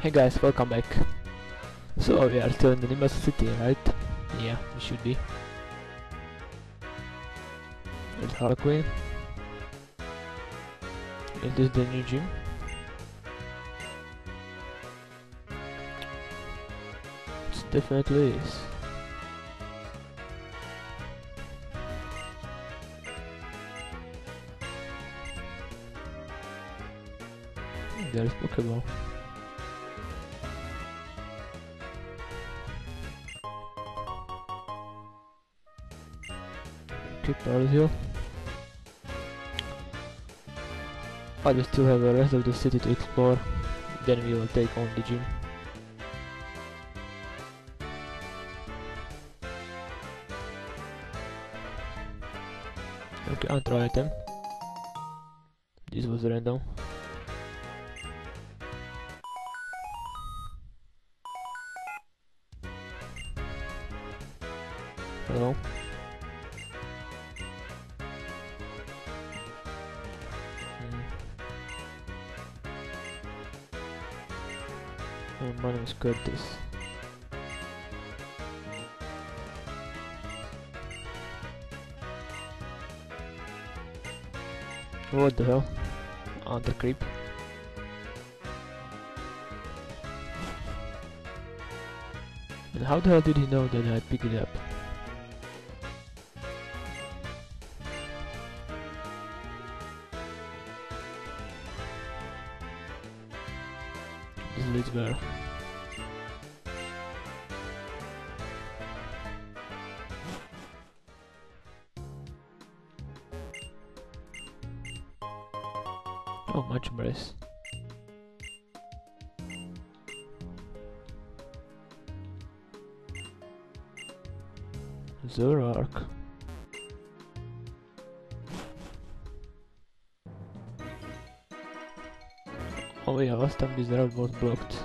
Hey guys, welcome back. So we are still in the Nimbasa City, right? Yeah, we should be. There's Harlequin. Is this the new gym? It definitely is. There's Pokeball. Keep Parsio. But we still have the rest of the city to explore. Then we will take on the gym. Okay, Antro item. This was random. Hello. My name is Curtis. What the hell? On the creep. And how the hell did he know that I picked it up? Oh, much brace. Zoroark. Oh yeah, last time this route was blocked.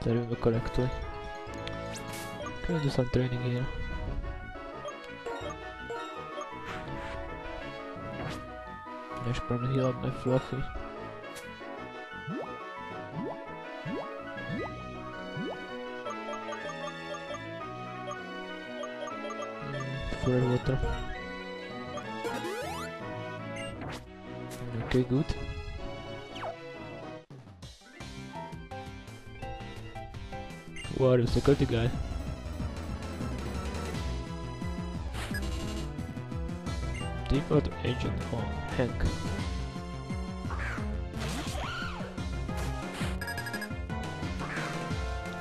If I remember correctly. Can I do some training here? I should probably heal up my fluffy. Mm, water. Okay, good. What a security guy. Default agent on Hank.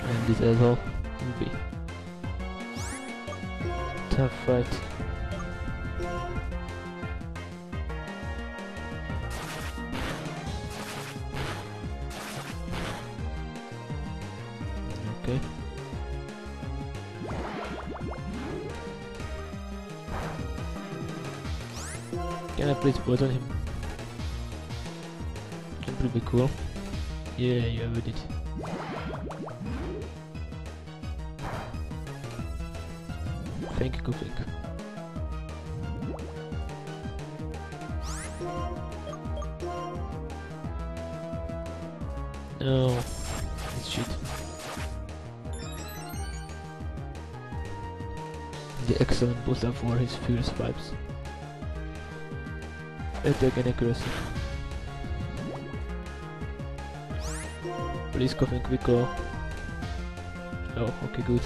And this will be tough fight. Please poison him? That would be cool. Yeah, you ever did. Thank you, Kufik. No, it's shit. The excellent booster for his fierce vibes. Attack and accuracy. Please Koffing quick. Oh, okay, good.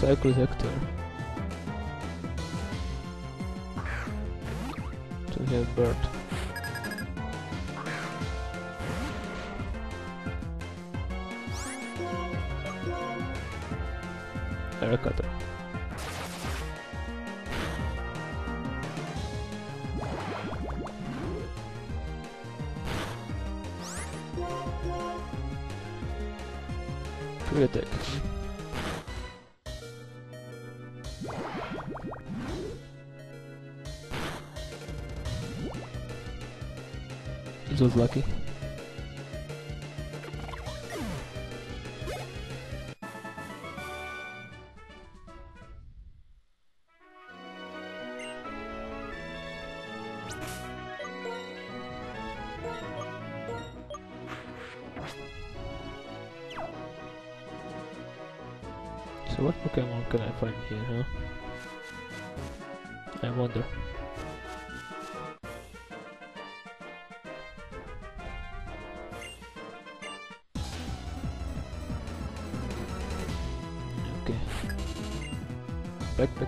Cycle Hector. We have bird. Cutter. Quick attack. Was lucky. So what Pokemon can I find here, huh? I wonder.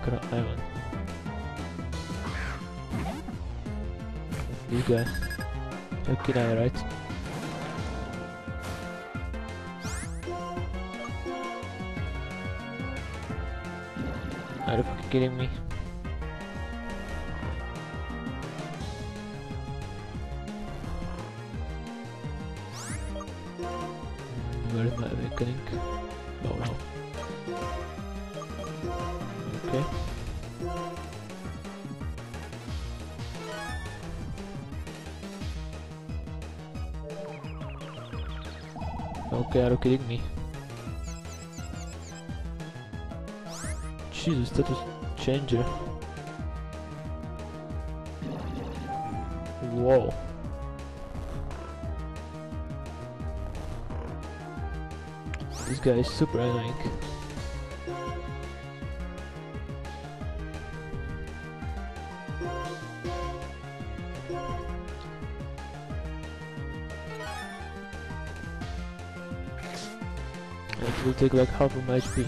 Backpacker Island. This guy. Okinawa, right? Are you fucking kidding me? Mm, Where is my awakening? Okay, are you kidding me? Jesus, status changer. Whoa. This guy is super annoying. Take like half of my HP.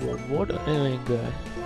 Whoa, what an annoying guy.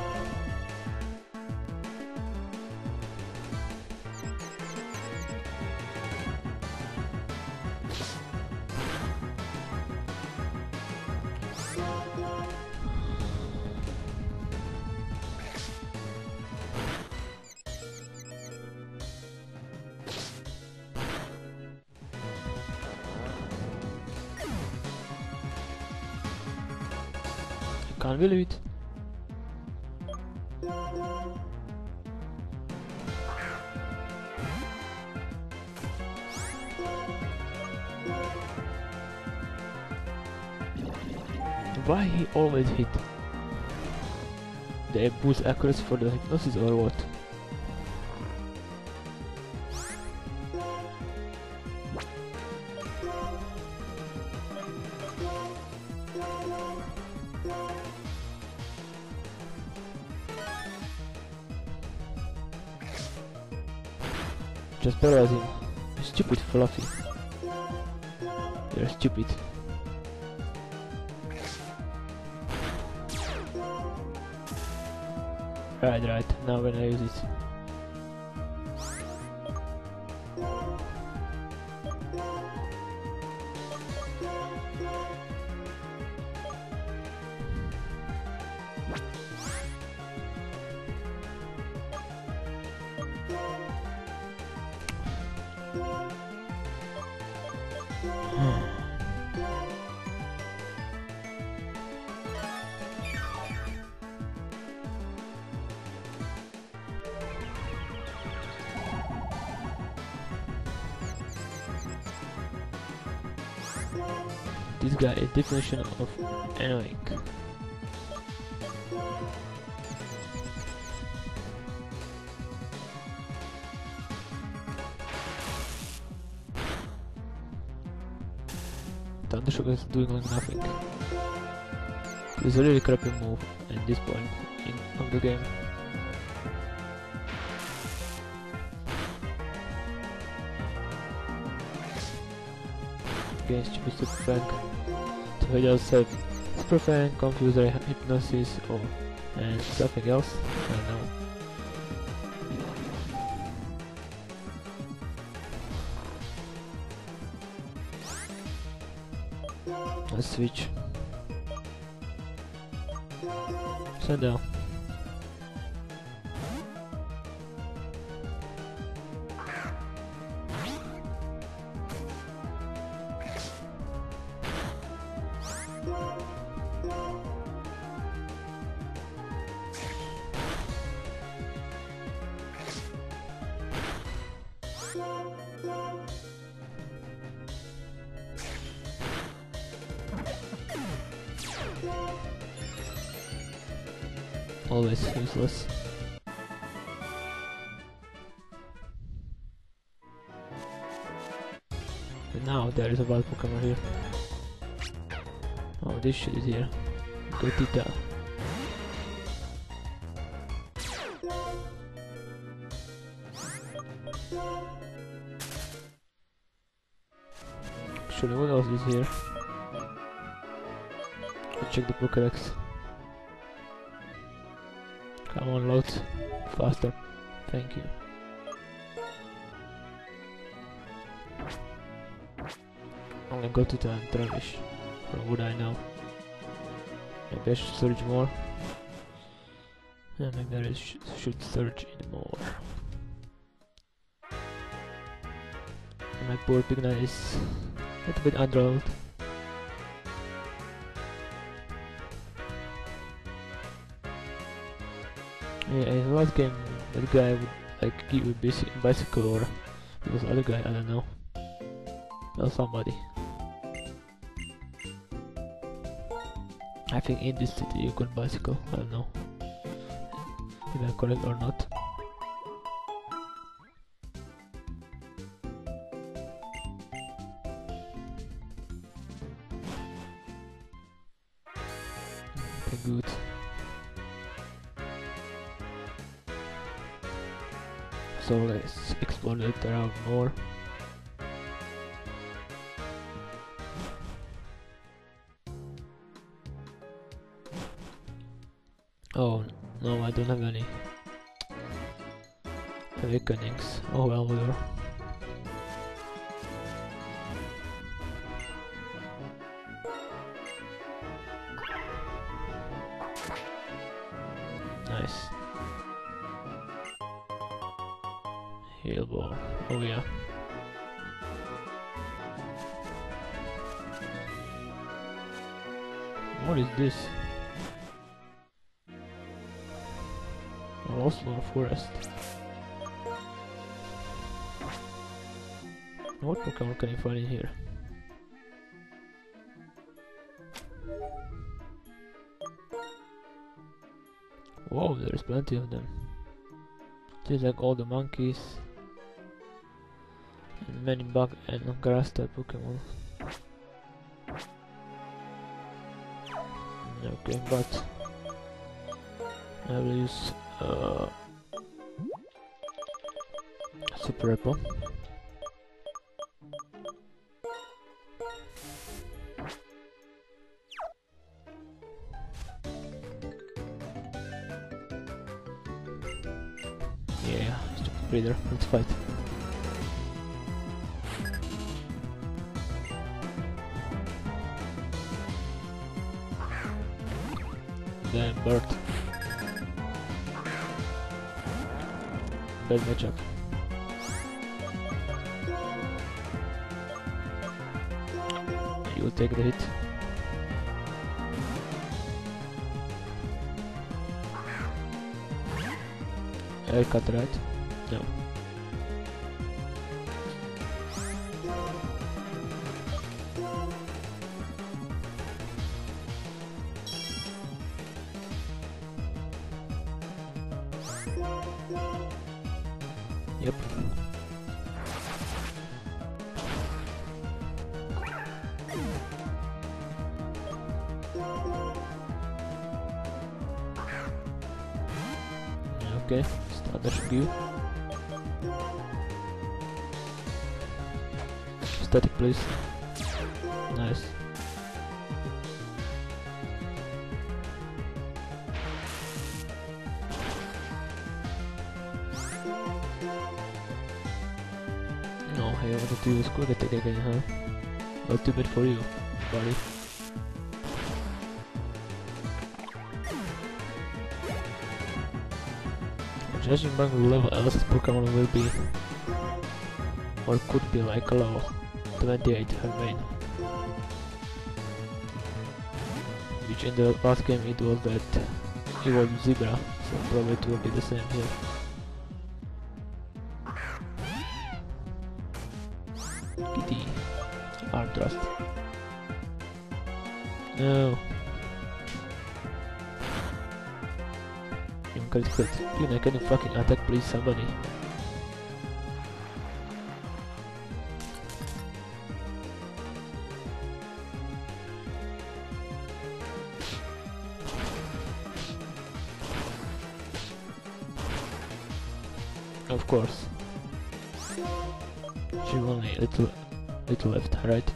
Why he always hit? They boost accuracy for the hypnosis or what? This guy a definition of annoying. Thundershock is doing like nothing. It's a really crappy move at this point in of the game. Against stupid Super videos have superfan, Confuser, Hypnosis, oh, and something else, I don't know. Let's switch. Sundown. Now there is a wild Pokemon here. Oh, this shit is here. Gothita. Actually, what else is here? Let's check the Pokedex. Come on, load. Faster. Thank you. Go to the Travish. What would I know? Maybe I should search more. Yeah, maybe I sh should search it more. And my poor Pigna is a little bit underleveled. Yeah, in the last game, that guy would like give a bicycle or was other guy, I don't know. Or somebody. I think in this city you can bicycle, I don't know. If I'm correct or not. Oh yeah. What is this? Oh, Oslo Forest. What Pokemon can you find in here? Whoa, there's plenty of them. Just like all the monkeys. Many bug and grass type Pokemon. Okay, but I will use uh, Super Apple. Yeah, stupid breeder, let's fight. Damn, bird. Bad matchup. You will take the hit. Haircut, right? No. Okay, standard view. Static please. Nice. No, I wanted to quick attack again, huh? Ultimate for you, buddy. Judging by the level Elesa's Pokemon will be or could be like a low 28 her main which in the last game it was that it was zebra so probably it will be the same here. Kitty arm thrust no Crit crit. Clean, can't fucking attack please somebody? Of course. She only little little left, right?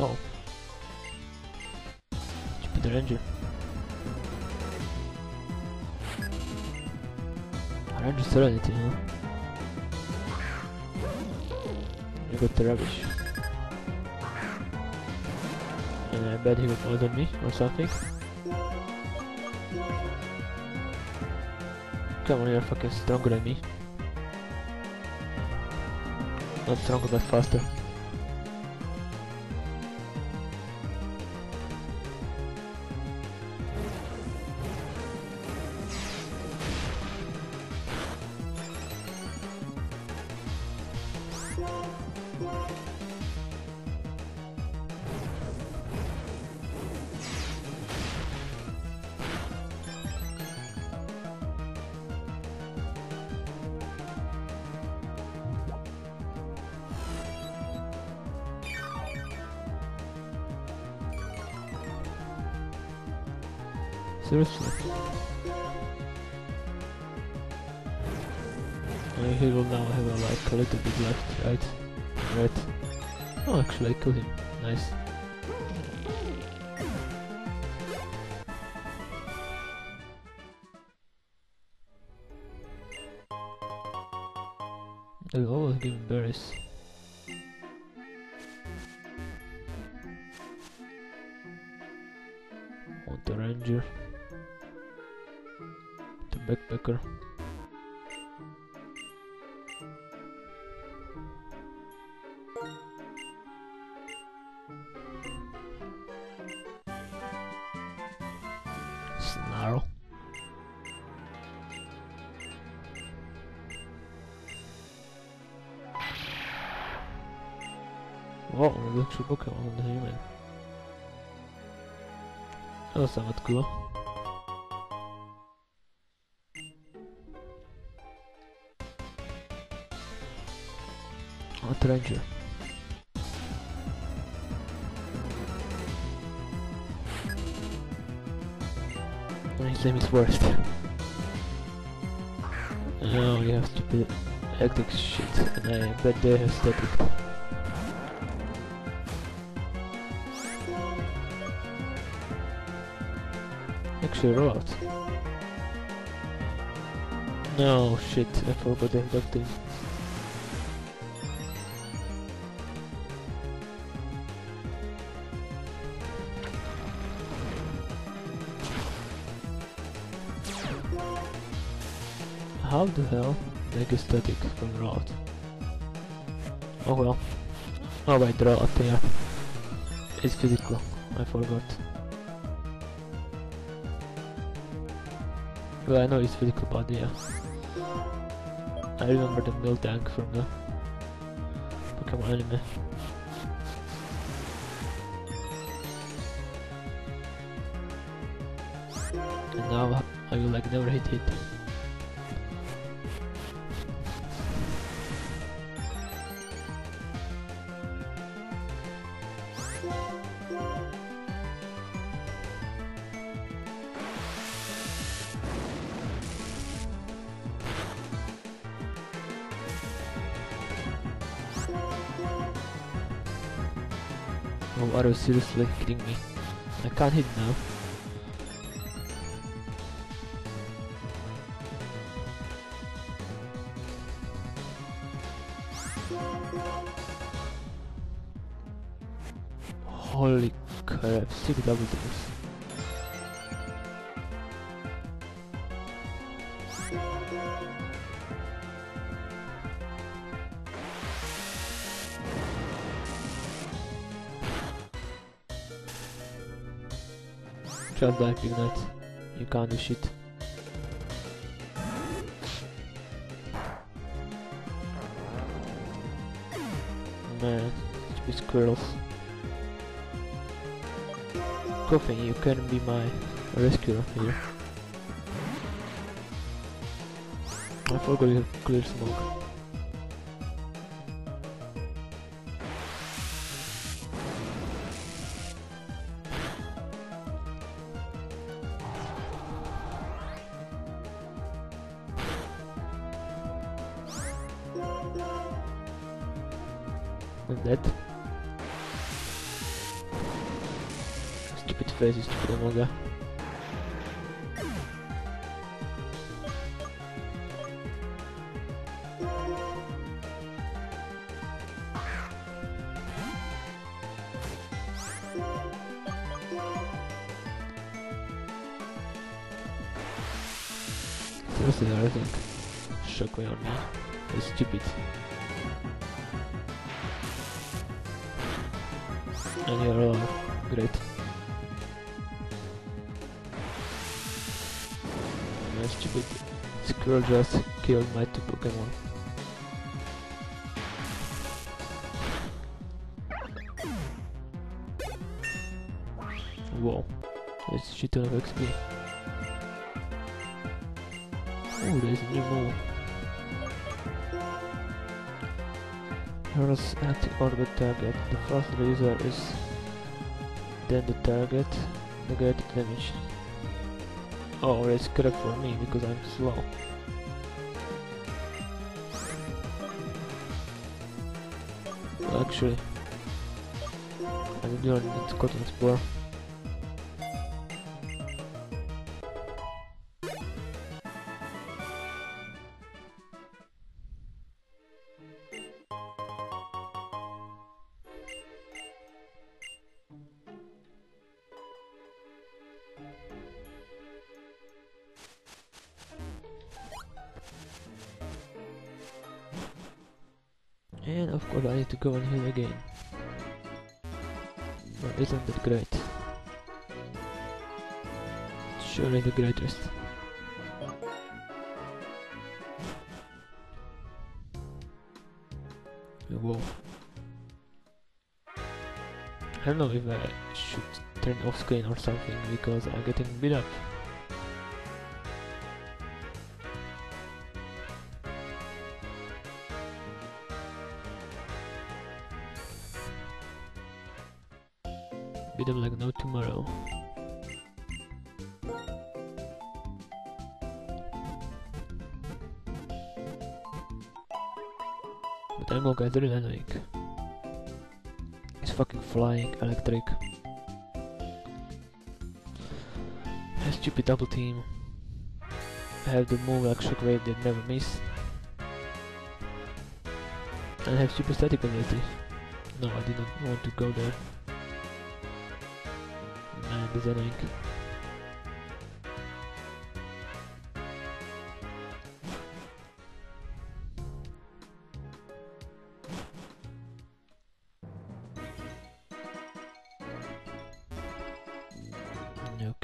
Oh. Jupiter Ranger. Ranger Serenity, huh? You got the rubbish. And I bet he got more than me or something. Come on, you're fucking stronger than me. Not stronger, but faster. Seriously. Uh, he will now have a, like a little bit left, right? Right. Oh, actually I killed him. Nice. They will always give berries. Backpacker. Snarl. Wow, actual Pokemon on the human. That sounded cool. Oh, His name is worst. Oh, you have stupid hectic shit, and I bet they have static. Actually, roll. No, shit, I forgot the inductive. How the hell make a static from route? Oh well. Oh wait, the route, yeah. It's physical, I forgot. Well, I know it's physical, but yeah. I remember the Miltank from the Pokemon anime. And now I will like never hit it. Seriously kidding me? I can't hit now. Holy crap, six double teams. Just like Ignite. You can't do shit. Oh, man, it's squirrels. Koffing, you can be my rescuer here. I forgot you have clear smoke. And that. Stupid face, stupid Emolga. Seriously, I think Shockwave on me is stupid. And you're alive. Great. My stupid squirrel just killed my two Pokemon. Whoa. A shit ton of XP. Oh, there's a new move. At orbit target. The first laser is then the target. Negative damage. Oh, that's correct for me because I'm slow. Actually, I'm doing it Cotton Explorer. Whoa. I don't know if I should turn off screen or something because I'm getting beat up. Beat them like no tomorrow. I'm okay, really annoying. It's fucking flying electric. Stupid double team. I have the move like shockwave that never miss. And I have super static ability. No, I didn't want to go there. Man, this is annoying.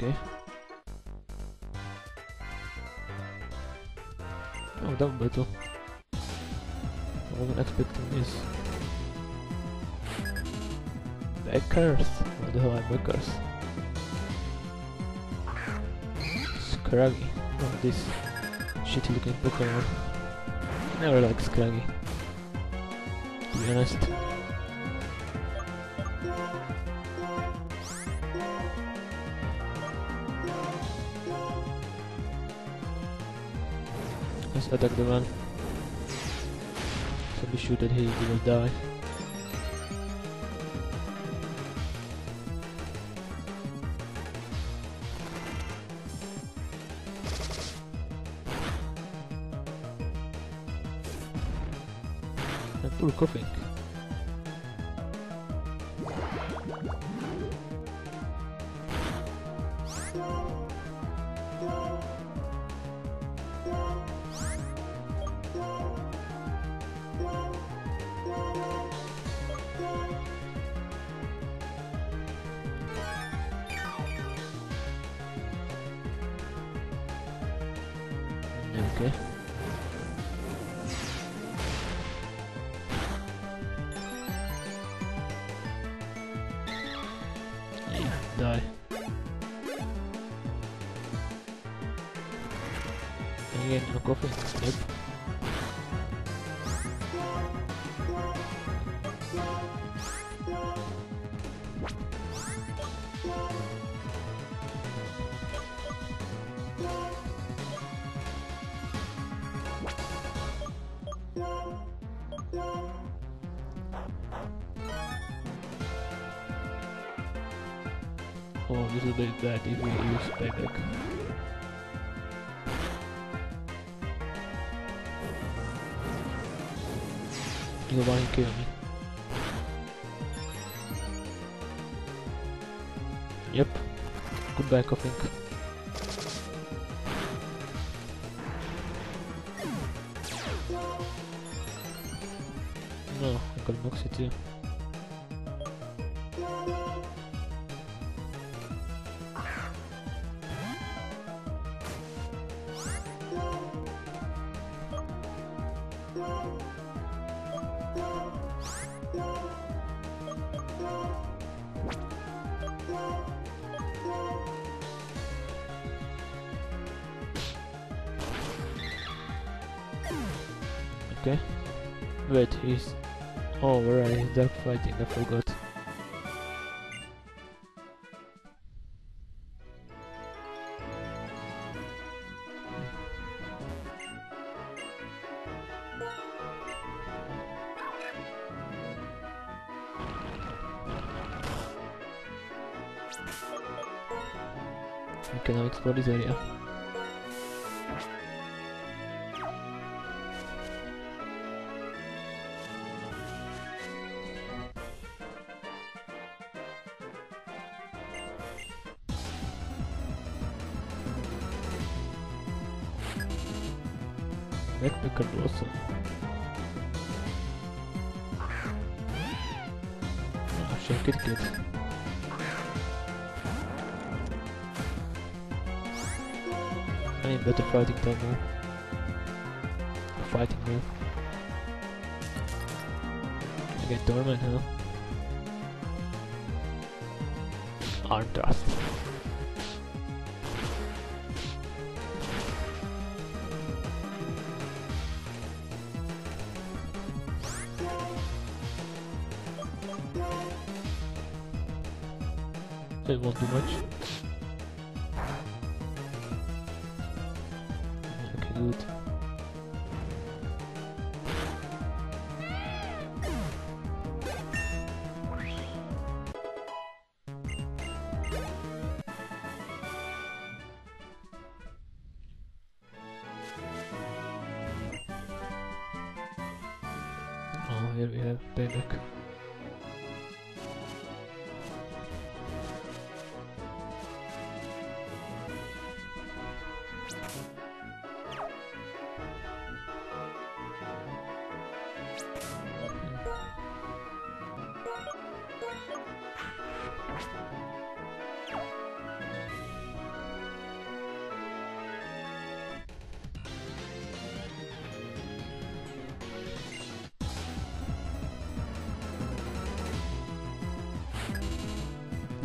Okay. Oh, double battle. I wasn't expecting this. Backers? What the hell are backers? Scraggy. Oh, this shitty looking Pokemon. Never like Scraggy. To be honest. attack the man. So be sure that he will die. And poor Koffing. Bit bad if we use payback. To kill me? Yep. Goodbye, Koffing. No, I got Moxie Okay. Wait, he's... Oh, where are you? Dark fighting, I forgot. Can now explore this area. Need better fighting now. Fighting move. I get dormant, huh? Arm thrust. That won't do much.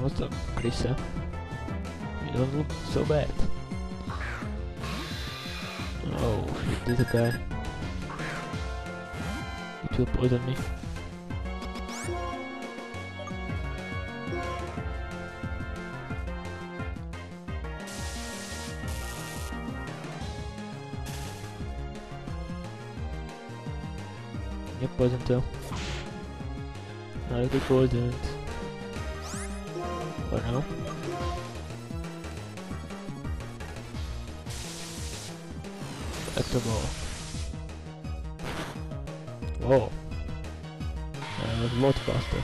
What's up, Krisa? You don't look so bad. This guy. It will poison me. Yep, poison too. I'll get poisoned. For now. Back to ball. Whoa. a lot faster.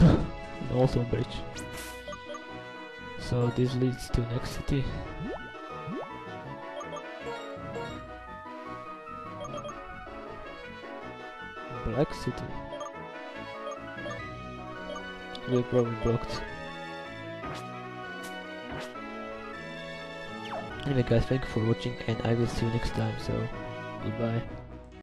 also bridge. This leads to next city. Black City. We're probably blocked. Anyway guys, thank you for watching and I will see you next time, so goodbye.